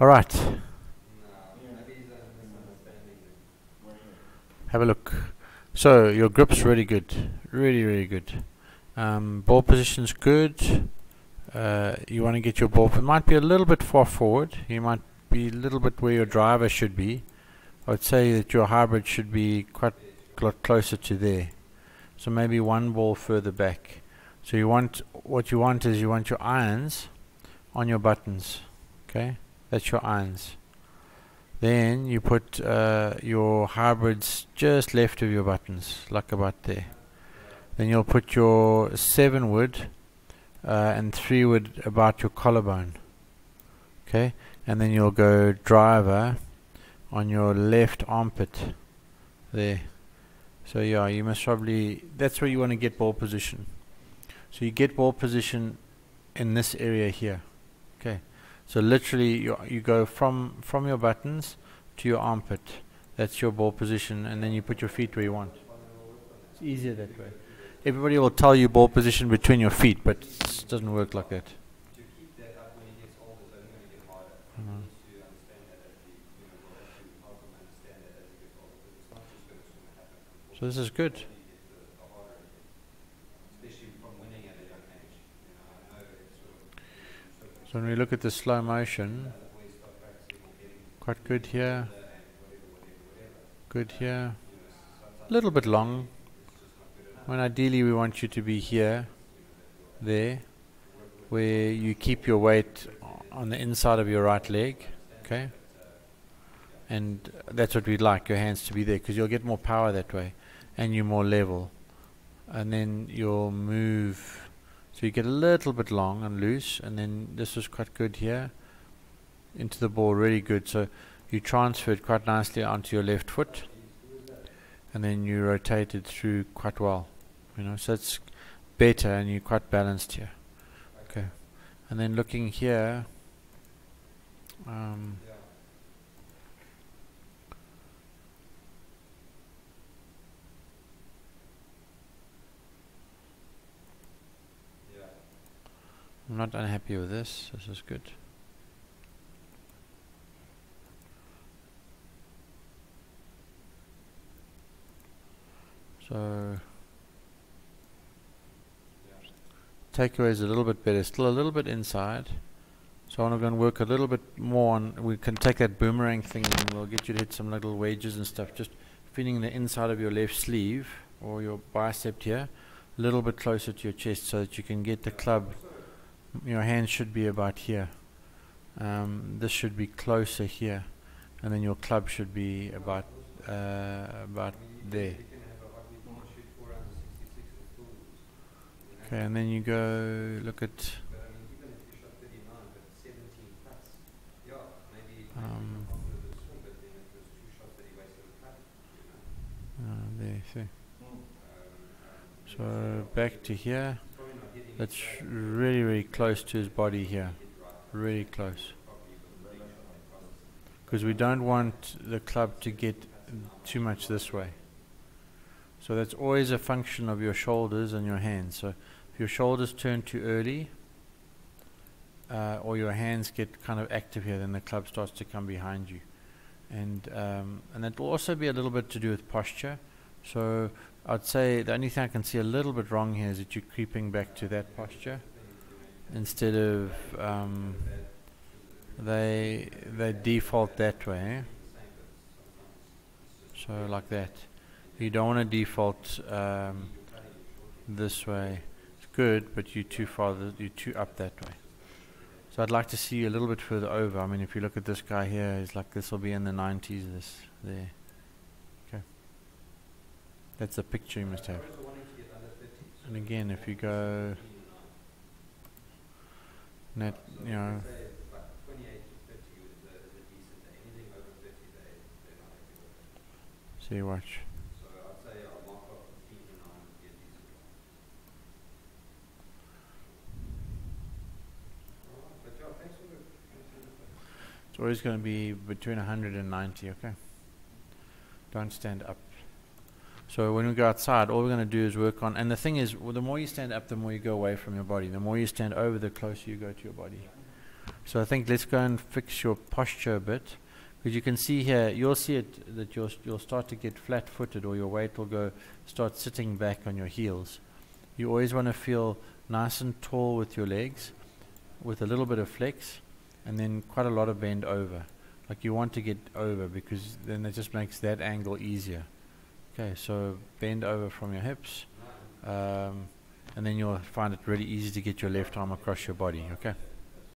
All right. Have a look. So your grip's really good, really really good. Um, ball position's good. Uh, you want to get your ball. It might be a little bit far forward. You might be a little bit where your driver should be. I would say that your hybrid should be quite a lot closer to there. So maybe one ball further back. So you want what you want is you want your irons on your buttons. Okay, that's your irons. Then you put uh, your hybrids just left of your buttons, like about there. Then you'll put your 7 wood uh, and 3 wood about your collarbone. Okay, and then you'll go driver on your left armpit there. So yeah, you must probably, that's where you want to get ball position. So you get ball position in this area here. Okay. So literally you, you go from, from your buttons to your armpit. That's your ball position and then you put your feet where you want. It's easier that way. Everybody will tell you ball position between your feet, but it doesn't work like that. So this is good. So when we look at the slow motion, quite good here, good here, a little bit long. When ideally we want you to be here, there, where you keep your weight on the inside of your right leg, okay? And that's what we'd like, your hands to be there, because you'll get more power that way, and you're more level. And then you'll move so you get a little bit long and loose, and then this was quite good here. Into the ball, really good. So you transfer it quite nicely onto your left foot, and then you rotate it through quite well. You know, so it's better, and you're quite balanced here. Okay, and then looking here. Um, I'm not unhappy with this. This is good. So takeaway is a little bit better. Still a little bit inside. So I'm going to work a little bit more on. We can take that boomerang thing and we'll get you to hit some little wedges and stuff. Just feeling the inside of your left sleeve or your bicep here, a little bit closer to your chest, so that you can get the club your hand should be about here. Um, this should be closer here, and then your club should be about uh, about there. Okay, and then you go look at. Um, uh, there, see. So back to here. That's really, really close to his body here. Really close. Because we don't want the club to get too much this way. So that's always a function of your shoulders and your hands. So if your shoulders turn too early, uh, or your hands get kind of active here, then the club starts to come behind you. And um, and that will also be a little bit to do with posture. So I'd say the only thing I can see a little bit wrong here is that you're creeping back to that posture instead of um, they they default that way. So like that. You don't want to default um, this way. It's good, but you're too far. You're too up that way. So I'd like to see you a little bit further over. I mean, if you look at this guy here, he's like this will be in the 90s. This there. That's a picture you must have. And again, if you go, net, you know, see, watch. It's always going to be between 100 and 90, okay? Don't stand up. So when we go outside, all we're going to do is work on, and the thing is, well, the more you stand up, the more you go away from your body. The more you stand over, the closer you go to your body. So I think let's go and fix your posture a bit. Because you can see here, you'll see it that you'll, you'll start to get flat footed or your weight will go start sitting back on your heels. You always want to feel nice and tall with your legs, with a little bit of flex, and then quite a lot of bend over. Like you want to get over because then it just makes that angle easier. Okay, so bend over from your hips, um, and then you'll find it really easy to get your left arm across your body. Okay.